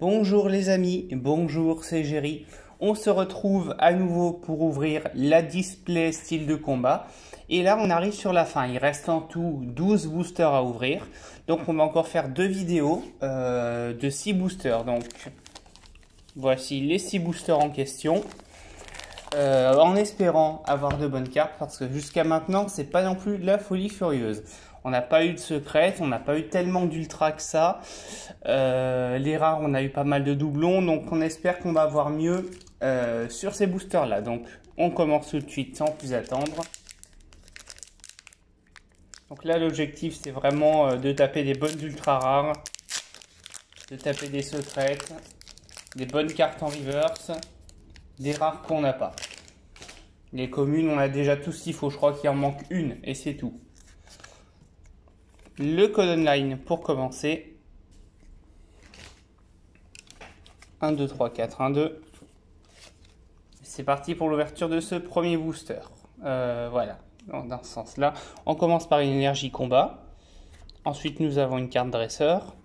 Bonjour les amis, bonjour c'est Géry. On se retrouve à nouveau pour ouvrir la display style de combat. Et là on arrive sur la fin, il reste en tout 12 boosters à ouvrir. Donc on va encore faire deux vidéos euh, de 6 boosters. Donc voici les 6 boosters en question. Euh, en espérant avoir de bonnes cartes parce que jusqu'à maintenant c'est pas non plus la folie furieuse. On n'a pas eu de secrète, on n'a pas eu tellement d'ultra que ça. Euh, les rares, on a eu pas mal de doublons, donc on espère qu'on va avoir mieux euh, sur ces boosters là. Donc on commence tout de suite sans plus attendre. Donc là l'objectif c'est vraiment de taper des bonnes ultra rares, de taper des secrètes, des bonnes cartes en reverse des rares qu'on n'a pas. Les communes, on a déjà tout ce qu'il faut. Je crois qu'il en manque une et c'est tout. Le code online pour commencer. 1, 2, 3, 4, 1, 2. C'est parti pour l'ouverture de ce premier booster. Euh, voilà, dans ce sens-là. On commence par une énergie combat. Ensuite, nous avons une carte dresseur.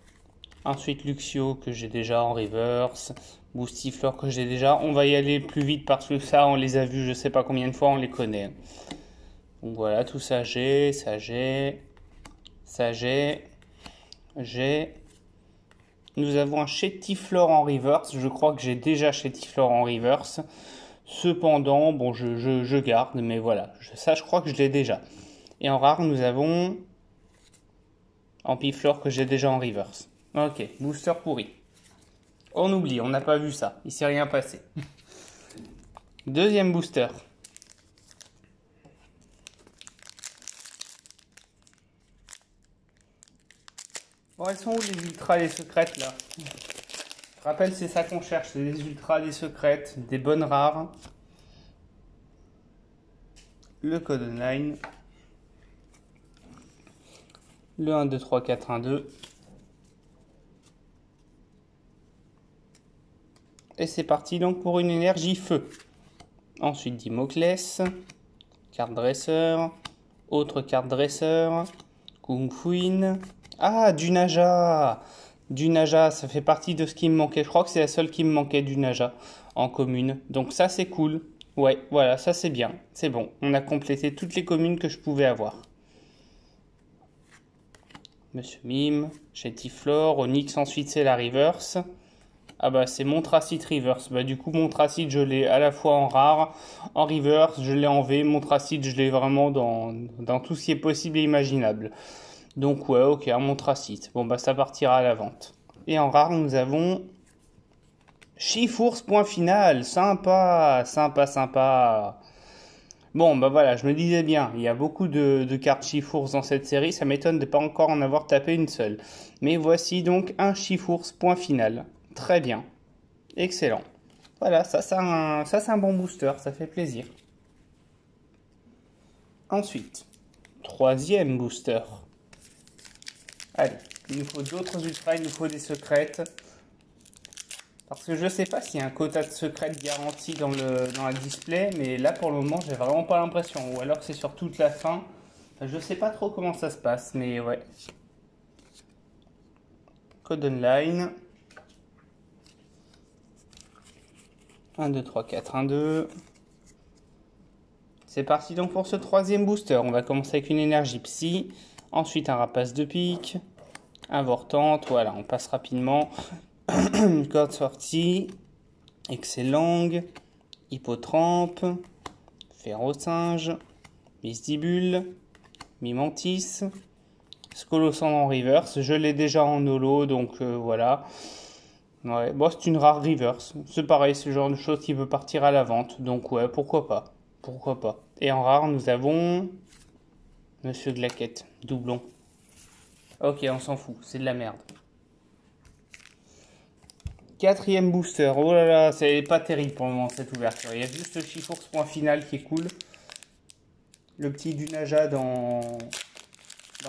Ensuite, Luxio que j'ai déjà en reverse. Boostifleur que j'ai déjà. On va y aller plus vite parce que ça, on les a vus je sais pas combien de fois, on les connaît. Donc voilà, tout ça j'ai, ça j'ai, ça j'ai, j'ai. Nous avons un Chétiflore en reverse. Je crois que j'ai déjà Chétiflore en reverse. Cependant, bon, je, garde, mais voilà. Ça, je crois que je l'ai déjà. Et en rare, nous avons Ampiflore que j'ai déjà en reverse. Ok, booster pourri. On oublie, on n'a pas vu ça. Il s'est rien passé. Deuxième booster. Les ultras, les secrètes là Je rappelle, c'est ça qu'on cherche, c'est des ultras, des secrètes, des bonnes rares. Le code online. Le 1, 2, 3, 4, 1, 2. Et c'est parti donc pour une énergie feu. Ensuite Dimoclès, carte dresseur, autre carte dresseur, Kung Fuin. Ah, du Naja Du Naja, ça fait partie de ce qui me manquait. Je crois que c'est la seule qui me manquait du Naja en commune. Donc ça c'est cool. Ouais, voilà, ça c'est bien. C'est bon. On a complété toutes les communes que je pouvais avoir. Monsieur Mime, Chetiflore, Onyx ensuite c'est la reverse. Ah bah c'est Montracite Reverse. Bah du coup Montracite je l'ai à la fois en rare, en reverse, je l'ai en V. Montracite je l'ai vraiment dans tout ce qui est possible et imaginable. Donc ouais ok un Montracite. Bon bah ça partira à la vente. Et en rare nous avons Chifours point final. Sympa, sympa, sympa. Bon, bah voilà, je me disais bien, il y a beaucoup de, cartes Chifours dans cette série, ça m'étonne de pas encore en avoir tapé une seule. Mais voici donc un Chifours point final. Très bien. Excellent. Voilà, ça c'est un, un bon booster, ça fait plaisir. Ensuite, troisième booster. Allez, il nous faut d'autres ultras, il nous faut des secrètes. Parce que je sais pas s'il y a un quota de secrètes garanti dans, le, dans la display, mais là pour le moment j'ai vraiment pas l'impression. Ou alors c'est sur toute la fin. je sais pas trop comment ça se passe, mais ouais. Code online. 1, 2, 3, 4, 1, 2. C'est parti donc pour ce troisième booster. On va commencer avec une énergie psy. Ensuite un rapace de pique. Invortante. Voilà, on passe rapidement. Corde sortie. Excellent. Hippotrampe. Ferrosinge. Mistibule. Mimantis. Scolosand en reverse. Je l'ai déjà en holo, donc euh, voilà. Bon, c'est une rare reverse. C'est pareil, c'est le genre de chose qui peut partir à la vente. Donc ouais, pourquoi pas. Pourquoi pas. Et en rare, nous avons Monsieur Glaquette, doublon. Ok, on s'en fout, c'est de la merde. Quatrième booster. Oh là là, c'est pas terrible pour le moment cette ouverture. Il y a juste le Chifours point final qui est cool. Le petit Dunaja dans,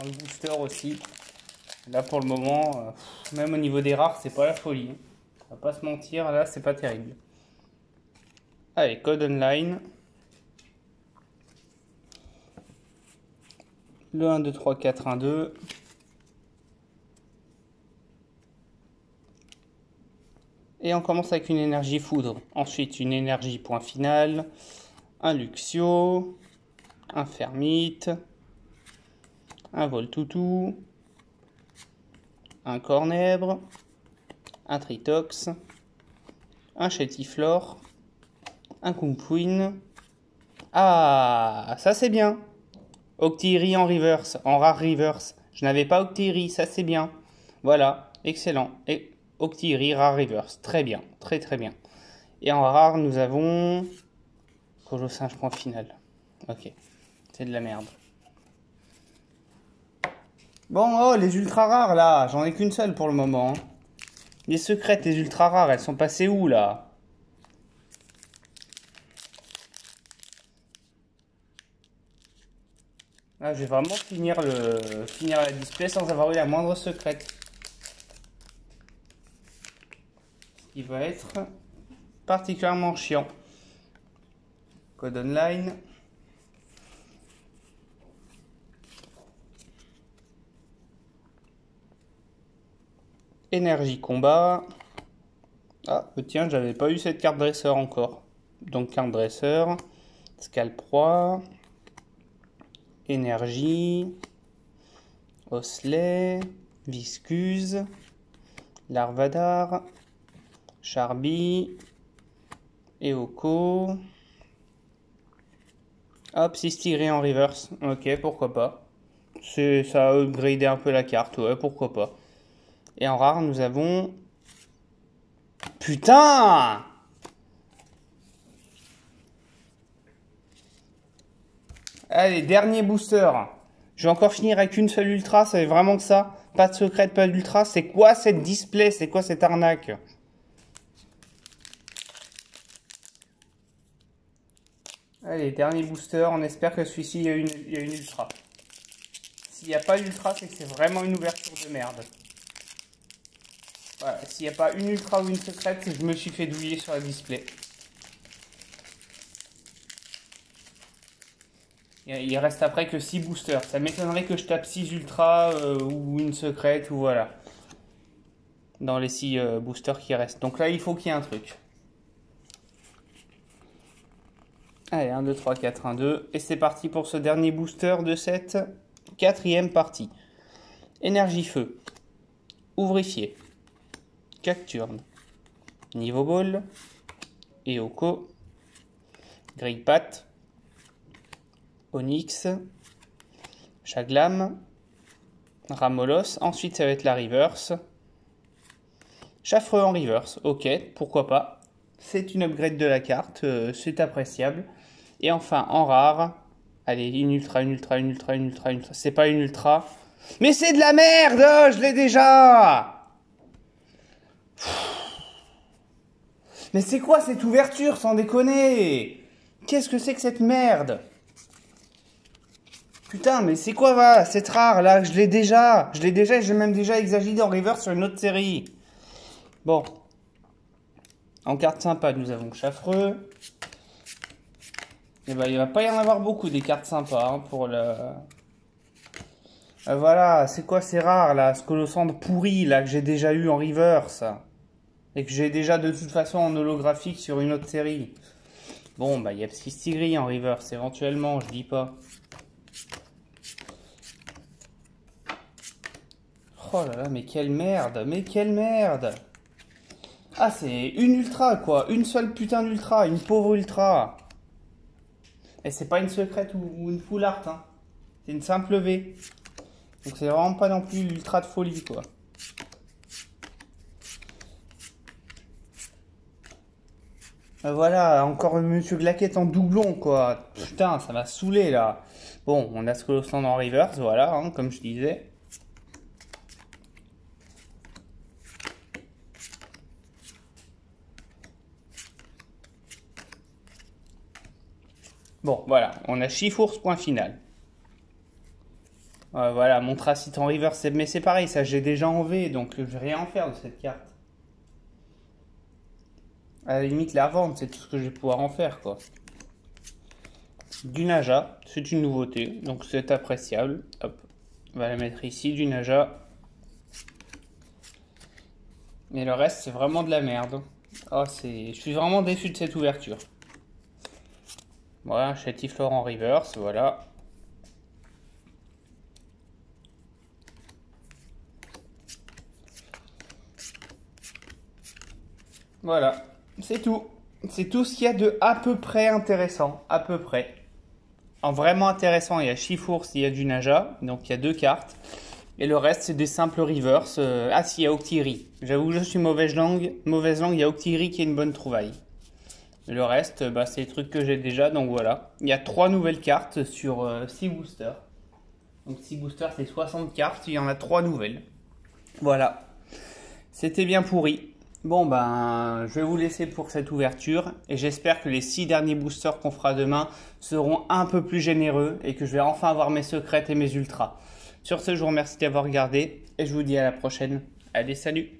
le booster aussi. Là pour le moment, euh, même au niveau des rares, c'est pas la folie. Hein. On va pas se mentir, là c'est pas terrible. Allez, code online. Le 1, 2, 3, 4, 1, 2. Et on commence avec une énergie foudre. Ensuite, une énergie point final. Un Luxio. Un Fermite. Un Voltoutou. Un Cornèbre. Un Tritox. Un Chétiflore. Un Kumqueen. Ah, ça c'est bien. Octillery en reverse, en rare reverse. Je n'avais pas Octillery, ça c'est bien. Voilà, excellent. Et Octillery rare reverse, très bien, très très bien. Et en rare, nous avons Colosinge point final. Ok, c'est de la merde. Bon, oh, les ultra rares là, j'en ai qu'une seule pour le moment. Hein. Les secrètes, les ultra rares, elles sont passées où là? Ah, je vais vraiment finir, le, finir la display sans avoir eu la moindre secrète. Ce qui va être particulièrement chiant. Code online. Énergie combat. Ah, tiens, j'avais pas eu cette carte dresseur encore. Donc carte dresseur. Scalproie énergie, osselet, viscuse, larvadar, charbi, eoko. Hop, tiré en reverse. Ok, pourquoi pas. Ça a upgradé un peu la carte, ouais, pourquoi pas. Et en rare, nous avons... Putain Allez, dernier booster. Je vais encore finir avec une seule ultra, c'est vraiment que ça. Pas de secret, pas d'ultra. C'est quoi cette display? C'est quoi cette arnaque? Allez, dernier booster. On espère que celui-ci, il, y a une ultra. S'il n'y a pas d'ultra, c'est que c'est vraiment une ouverture de merde. Voilà, s'il n'y a pas une ultra ou une secrète, je me suis fait douiller sur la display. Il reste après que 6 boosters. Ça m'étonnerait que je tape 6 ultra euh, ou une secrète ou voilà. Dans les 6 euh, boosters qui restent. Donc là, il faut qu'il y ait un truc. Allez, 1, 2, 3, 4, 1, 2. Et c'est parti pour ce dernier booster de cette quatrième partie. Énergie feu. Ouvrifié. Cacturne. Niveau ball. Eoko. Grille patte Onyx, Chaglam, Ramolos. Ensuite, ça va être la reverse. Chaffreux en reverse, ok, pourquoi pas. C'est une upgrade de la carte, euh, c'est appréciable. Et enfin, en rare, allez, une ultra, une ultra, une ultra, une ultra, une ultra. C'est pas une ultra. Mais c'est de la merde, je l'ai déjà Mais c'est quoi cette ouverture, sans déconner? Qu'est-ce que c'est que cette merde? Putain, mais c'est quoi va C'est rare là, je l'ai déjà. Je l'ai déjà et j'ai même déjà exagéré en river sur une autre série. Bon. En carte sympa, nous avons Chaffreux. Et eh ben, il va pas y en avoir beaucoup des cartes sympas hein, pour le. Euh, voilà, c'est quoi c'est rare là, ce colossandre pourri là que j'ai déjà eu en reverse et que j'ai déjà de toute façon en holographique sur une autre série. Bon, bah il y a Tigri en reverse éventuellement, je dis pas. Oh là là, mais quelle merde, mais quelle merde Ah, c'est une ultra, quoi. Une seule putain d'ultra, une pauvre ultra. Et c'est pas une secrète ou, une full art, hein. C'est une simple V. Donc c'est vraiment pas non plus l'ultra de folie, quoi. Ah, voilà, encore Monsieur Glaquette en doublon, quoi. Putain, ça m'a saoulé, là. Bon, on a ce que en reverse, voilà, hein, comme je disais. Voilà, on a Chifours, point final. Euh, voilà, mon tracite en river, mais c'est pareil, ça j'ai déjà en V, donc je vais rien en faire de cette carte. À la limite, la vente, c'est tout ce que je vais pouvoir en faire, quoi. Du Naja, c'est une nouveauté, donc c'est appréciable. Hop, on va la mettre ici, du Naja. Mais le reste, c'est vraiment de la merde. Oh. Je suis vraiment déçu de cette ouverture. Voilà, Chatiflore en reverse, voilà. Voilà, c'est tout. C'est tout ce qu'il y a de à peu près intéressant, à peu près. En vraiment intéressant, il y a Chifours, il y a du Naja, donc il y a deux cartes. Et le reste, c'est des simples reverse. Euh, ah si, il y a Octiri. J'avoue je suis mauvaise langue. Mauvaise langue, il y a Octiri qui est une bonne trouvaille. Le reste, bah, c'est les trucs que j'ai déjà, donc voilà. Il y a trois nouvelles cartes sur 6 euh, boosters. Donc 6 boosters, c'est 60 cartes, il y en a trois nouvelles. Voilà. C'était bien pourri. Bon ben, je vais vous laisser pour cette ouverture et j'espère que les six derniers boosters qu'on fera demain seront un peu plus généreux et que je vais enfin avoir mes secrètes et mes ultras. Sur ce, je vous remercie d'avoir regardé et je vous dis à la prochaine. Allez, salut